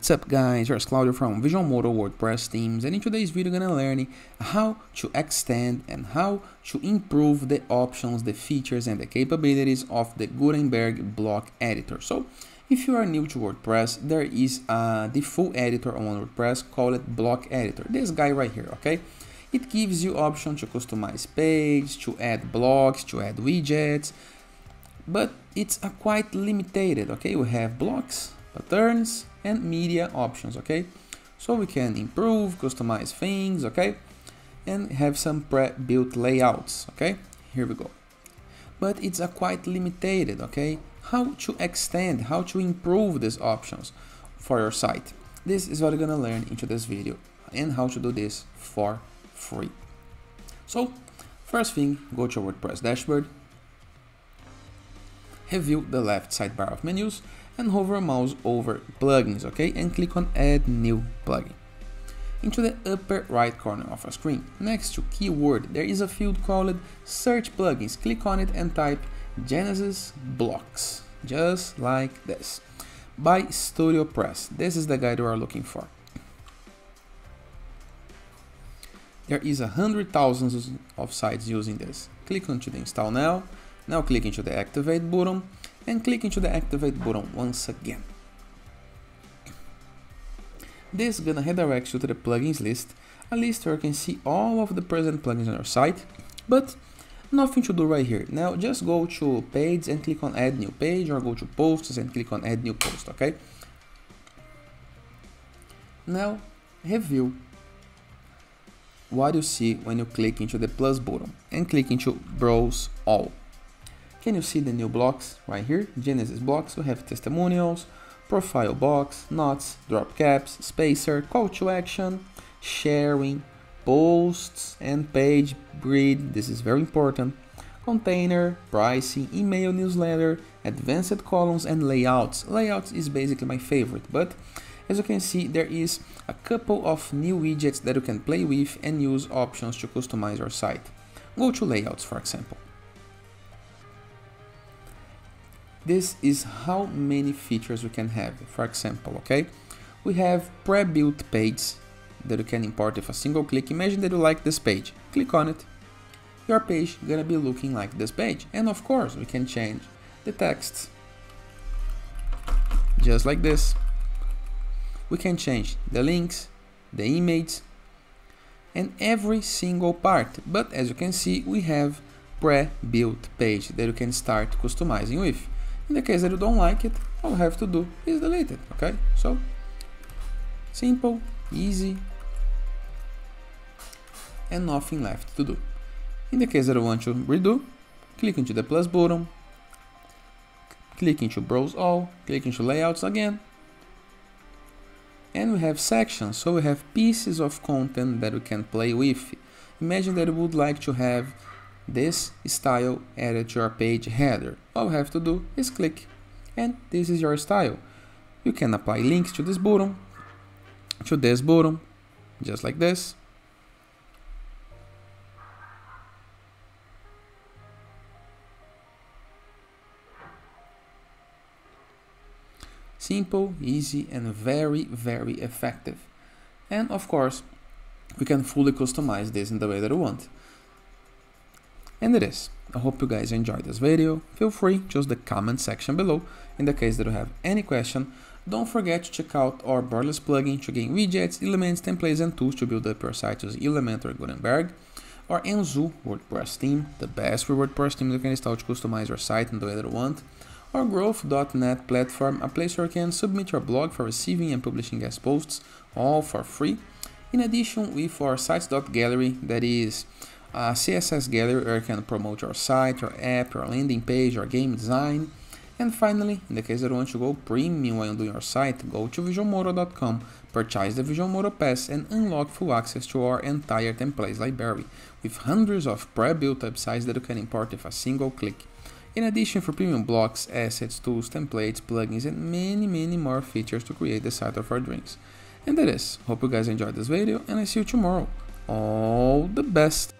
What's up guys, here's Claudio from Visualmodo WordPress themes and in today's video I'm gonna learn how to extend and how to improve the options, the features and the capabilities of the Gutenberg block editor. So if you are new to WordPress, there is a default editor on WordPress called block editor. This guy right here, okay? It gives you option to customize page, to add blocks, to add widgets, but it's a quite limited, okay? We have blocks, patterns and media options okay? So we can improve customize things okay? And have some pre-built layouts okay? Here we go. But it's a quite limited okay? How to extend how to improve these options for your site? This is what you're gonna learn into this video and how to do this for free. So first thing go to WordPress dashboard review the left sidebar of menus and hover a mouse over plugins, okay, and click on add new plugin. Into the upper right corner of a screen, next to keyword, there is a field called search plugins. Click on it and type Genesis blocks, just like this, by StudioPress. This is the guide we are looking for. There is a hundred thousands of sites using this. Click onto the install now. Now click into the activate button and click into the activate button once again. This is gonna redirect you to the plugins list, a list where you can see all of the present plugins on your site, but nothing to do right here. Now just go to page and click on add new page or go to posts and click on add new post, okay? Now review what you see when you click into the plus button and click into browse all. Can you see the new blocks right here? Genesis blocks, we have testimonials, profile box, knots, drop caps, spacer, call to action, sharing, posts and page grid, this is very important, container, pricing, email newsletter, advanced columns and layouts. Layouts is basically my favorite, but as you can see, there is a couple of new widgets that you can play with and use options to customize your site. Go to layouts, for example. This is how many features we can have. For example, okay, we have pre-built page that you can import with a single click. Imagine that you like this page. Click on it. Your page gonna be looking like this page. And of course, we can change the text. Just like this. We can change the links, the images, and every single part. But as you can see, we have pre-built page that you can start customizing with. In the case that you don't like it, all you have to do is delete it, okay? So, simple, easy, and nothing left to do. In the case that you want to redo, click into the plus button, click into browse all, click into layouts again, and we have sections, so we have pieces of content that we can play with. Imagine that you would like to have this style added to your page header. All you have to do is click and this is your style. You can apply links to this button, to this button, just like this. Simple, easy and very, very effective. And of course, we can fully customize this in the way that we want. And it is. I hope you guys enjoyed this video. Feel free to use the comment section below in the case that you have any question. Don't forget to check out our Borderless plugin to gain widgets, elements, templates and tools to build up your site using Elementor Gutenberg. Or Enzu WordPress theme, the best for WordPress theme you can install to customize your site in the way that you want. Or Growth.net platform, a place where you can submit your blog for receiving and publishing guest posts, all for free. In addition, with our sites.gallery, that is uh, CSS Gallery where you can promote your site, your app, your landing page, your game design. And finally, in the case that you want to go premium while doing your site, go to visualmodo.com, purchase the Visualmodo Pass and unlock full access to our entire templates library with hundreds of pre-built websites that you can import with a single click. In addition for premium blocks, assets, tools, templates, plugins and many many more features to create the site of our dreams. And that is, hope you guys enjoyed this video and I see you tomorrow. All the best!